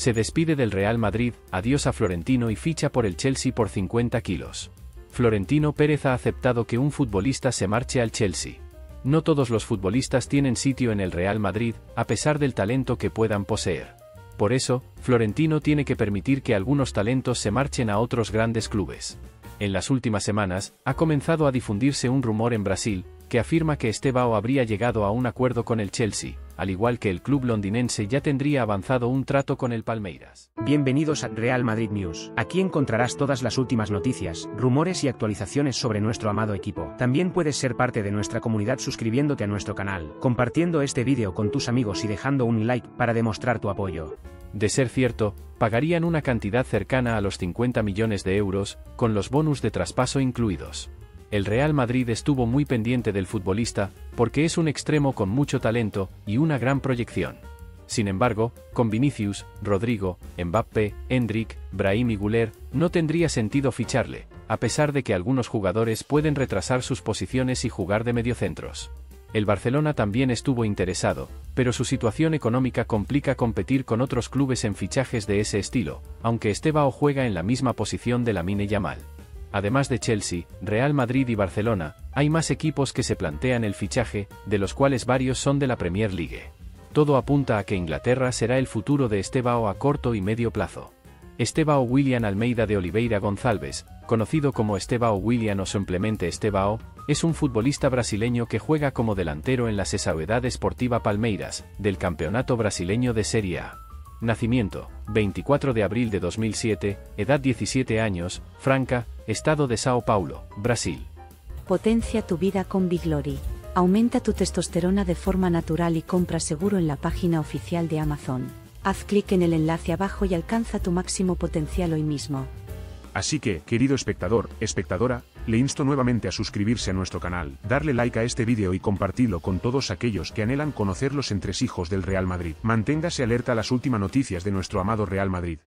Se despide del Real Madrid, adiós a Florentino y ficha por el Chelsea por 50 kilos. Florentino Pérez ha aceptado que un futbolista se marche al Chelsea. No todos los futbolistas tienen sitio en el Real Madrid, a pesar del talento que puedan poseer. Por eso, Florentino tiene que permitir que algunos talentos se marchen a otros grandes clubes. En las últimas semanas, ha comenzado a difundirse un rumor en Brasil, que afirma que Estebao habría llegado a un acuerdo con el Chelsea, al igual que el club londinense ya tendría avanzado un trato con el Palmeiras. Bienvenidos a Real Madrid News. Aquí encontrarás todas las últimas noticias, rumores y actualizaciones sobre nuestro amado equipo. También puedes ser parte de nuestra comunidad suscribiéndote a nuestro canal, compartiendo este vídeo con tus amigos y dejando un like para demostrar tu apoyo. De ser cierto, pagarían una cantidad cercana a los 50 millones de euros, con los bonus de traspaso incluidos el Real Madrid estuvo muy pendiente del futbolista, porque es un extremo con mucho talento y una gran proyección. Sin embargo, con Vinicius, Rodrigo, Mbappé, Hendrik, Brahim y Guler, no tendría sentido ficharle, a pesar de que algunos jugadores pueden retrasar sus posiciones y jugar de mediocentros. El Barcelona también estuvo interesado, pero su situación económica complica competir con otros clubes en fichajes de ese estilo, aunque Estebao juega en la misma posición de la Mine Yamal. Además de Chelsea, Real Madrid y Barcelona, hay más equipos que se plantean el fichaje, de los cuales varios son de la Premier League. Todo apunta a que Inglaterra será el futuro de Estebao a corto y medio plazo. Estebao William Almeida de Oliveira González, conocido como Estebao William o simplemente Estebao, es un futbolista brasileño que juega como delantero en la Sociedad Esportiva Palmeiras, del Campeonato Brasileño de Serie A. Nacimiento, 24 de abril de 2007, edad 17 años, Franca, Estado de Sao Paulo, Brasil. Potencia tu vida con Biglori. Aumenta tu testosterona de forma natural y compra seguro en la página oficial de Amazon. Haz clic en el enlace abajo y alcanza tu máximo potencial hoy mismo. Así que, querido espectador, espectadora, le insto nuevamente a suscribirse a nuestro canal, darle like a este vídeo y compartirlo con todos aquellos que anhelan conocer los entresijos del Real Madrid. Manténgase alerta a las últimas noticias de nuestro amado Real Madrid.